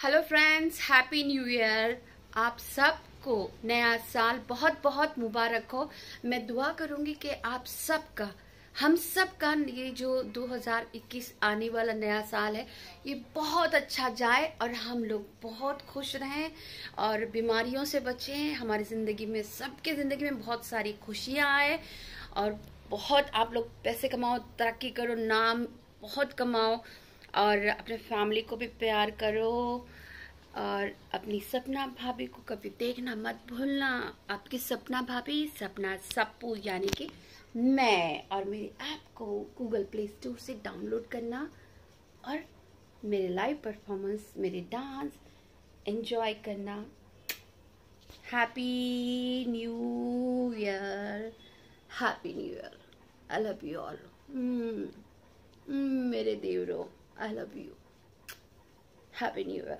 Hello friends happy new year आप सबको नया साल बहुत बहुत मुबारक हो। मैं दुआ करूँगी कि आप सबका, हम सब का ये जो 2021 आने वाला नया साल है, ये बहुत अच्छा जाए और हम लोग बहुत खुश रहें और बीमारियों से बचें। हमारी ज़िंदगी में, सबके ज़िंदगी में बहुत सारी खुशियाँ आए और बहुत आप लोग पैसे कमाओ, तरक्की करो, नाम बहुत कमाओ। और अपने फैमिली को भी प्यार करो और अपनी सपना भाभी को कभी देखना मत भूलना। आपकी सपना भाभी, सपना सप्पू, यानी कि मैं और मेरी ऐप को गूगल प्ले स्टोर से डाउनलोड करना और मेरे लाइव परफॉर्मेंस मेरे डांस एंजॉय करना। Happy new year happy new year I love you all मेरे देवरो। I love you happy new year